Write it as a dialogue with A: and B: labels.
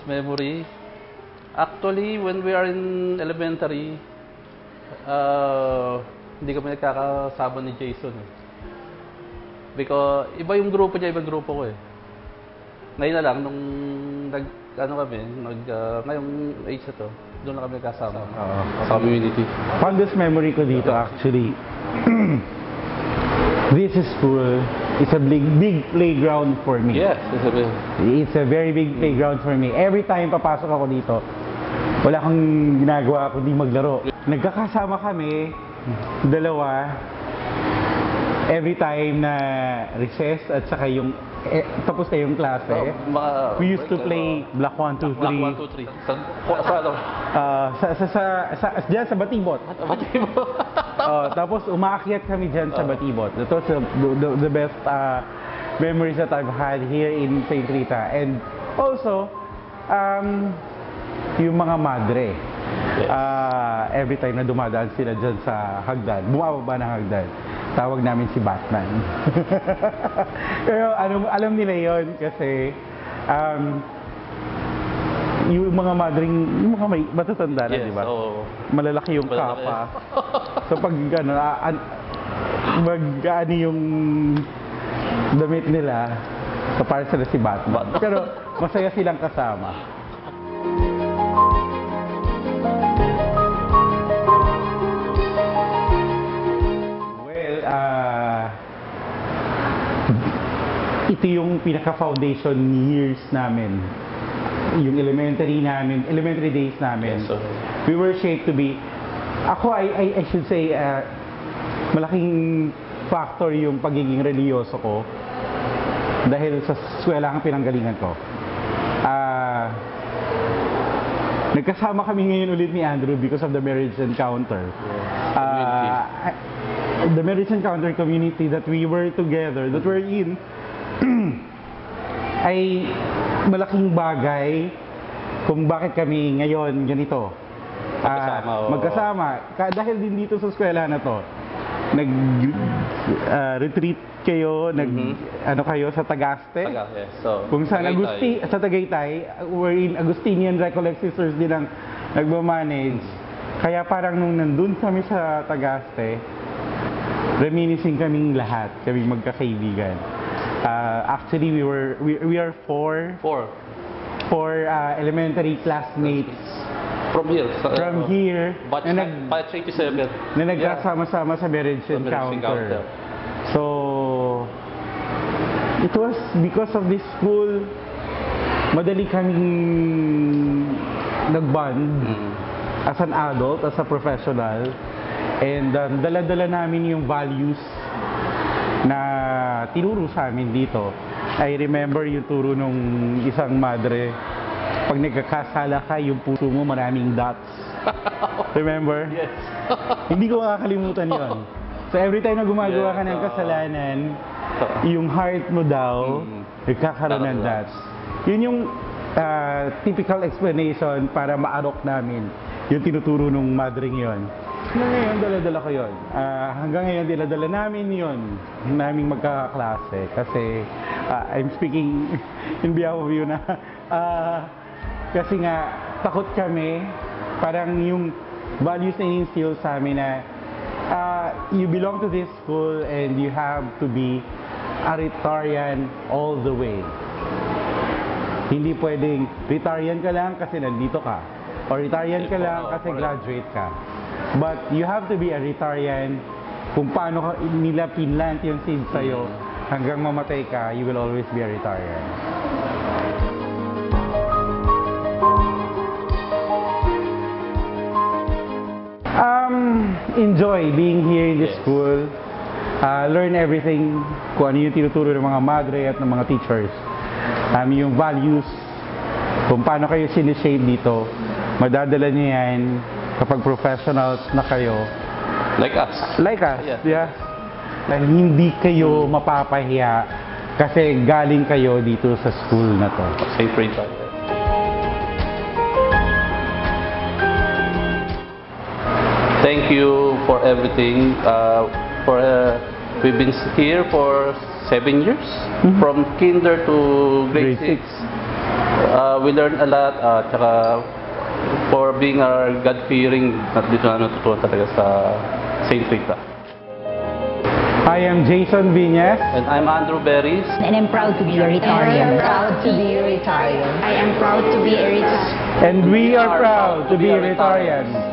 A: Fondest memory. Actually, when we are in elementary, uh, hindi kami nagkakasama ni Jason. Eh. Because iba yung grupo niya, iba yung grupo ko eh. Ngayon na lang, nung nag, ano kami, nag, uh, ngayong age na to, doon na kami nagkasama.
B: Oo.
A: Sa community.
B: Fondest memory ko dito actually. this is school. It's a big, big playground for me.
A: Yes, it's a bit-
B: It's a very big playground for me. Every time papasok ako dito, wala kang ginagawa kundi maglaro. Nagkakasama kami, dalawa, every time na recess at saka yung, eh, tapos na yung klase.
A: Oh, mga-
B: We used to play Black 1, 2, 3.
A: Black 1, 2, 3. Sa, sa ano?
B: Ah, sa, sa, sa, sa, dyan sa Batibot.
A: Pati mo.
B: Oh, tapos umaakyat kami dyan sa Batibot. That was the, the, the best uh, memories that I've had here in St. Rita. And also, um, yung mga madre. Ah, every time na dumadaan sila dyan sa hagdan, bumababa ng hagdan, tawag namin si Batman. Pero alam, alam nila yon kasi um, yung mga madring, yung mga may matatanda na,
A: Yes,
B: di ba?
A: oo.
B: Malalaki yung
A: Malalaki.
B: kapa. so pag ano, ah, an- mag ano yung damit nila, so para sila si Batman. Pero masaya silang kasama. Well, ah ito yung pinaka-foundation years namin. Yung elementary namin, elementary days namin.
A: Yes,
B: We were shaped to be, ako, I, I, I should say, ah, malaking factor yung pagiging religyoso ko dahil sa eskwela ang pinanggalingan ko. Ah, nagkasama kami ngayon ulit ni Andrew because of the marriage encounter. Ah, the marriage encounter community that we were together, that we're in, ay malaking bagay kung bakit kami ngayon ganito. Ah,
A: Magkasama, oo.
B: magkasama. Ka- dahil din dito sa eskwela na to, nag ah, retreat kayo, nag
A: Mhm.
B: ano kayo sa Tagaste.
A: taga, yes. So,
B: Kung saan
A: Tagaytay.
B: Agusti, sa Tagaytay, wherein Agustinian Recollect Sisters din ang nagmamanage. Kaya parang nung nandun kami sa Tagaste, reminiscing kaming lahat, kaming magkakaibigan. Ah, actually, we were we, we are four
A: Four.
B: four ah, elementary classmates
A: From here. Sa,
B: from
A: uh,
B: here
A: Batch,
B: na, nag,
A: batch 87.
B: na nagkasama-sama sa marriage
A: marriage
B: encounter.
A: encounter.
B: So, it was because of this school, madali kaming nag-bond
A: Mm.
B: as an adult, as a professional. And um, dala-dala namin yung values na tinuro sa amin dito. I remember yung turo nung isang madre. Pag nagkakasala ka, yung puso mo maraming dots. Remember?
A: Yes.
B: Hindi ko makakalimutan yon. So every time na gumagawa ka ng
A: ah.
B: kasalanan, yung heart mo daw,
A: Mm.
B: nagkakaroon ng dots. Yun yung ah, typical explanation para maarok namin yung tinuturo nung madring yon. Hanggang ngayon, dala-dala ko yun. Ah, hanggang ngayon, dala-dala namin yun. Naming magkakaklase. Kasi, ah, I'm speaking in behalf of you na, ah, kasi nga, takot kami, parang yung values na in-instill sa amin na, ah, you belong to this school and you have to be a Rotarian all the way. Hindi pwedeng Rotarian ka lang kasi nandito ka. O Rotarian ka lang kasi graduate ka. But you have to be a Rotarian kung paano nila pinlant yung seed sa'yo hanggang mamatay ka, you will always be a Rotarian. Enjoy being here in this
A: Yes.
B: school. Uh, learn everything kung ano yung tinuturo ng mga madre at ng mga teachers. Um, yung values, kung paano kayo sinishape dito, madadala niyo yan kapag professionals na kayo.
A: Like us.
B: Like us,
A: Yeah.
B: yeah. Na hindi kayo mapapahiya kasi galing kayo dito sa school na to.
A: Safe rate you for everything. Uh, for uh, we've been here for seven years,
B: Mhm.
A: from kinder to grade,
B: Grade
A: six.
B: six.
A: Uh, we learned a lot, uh, tsaka for being our God-fearing, at dito na natutunan talaga sa St. Rita.
B: I am Jason Viñas.
A: And I'm Andrew Berries.
C: And I'm proud to be a
D: I am proud to be a Rotarian. I am proud to be a Rotarian.
B: And we are proud to be a Rotarians.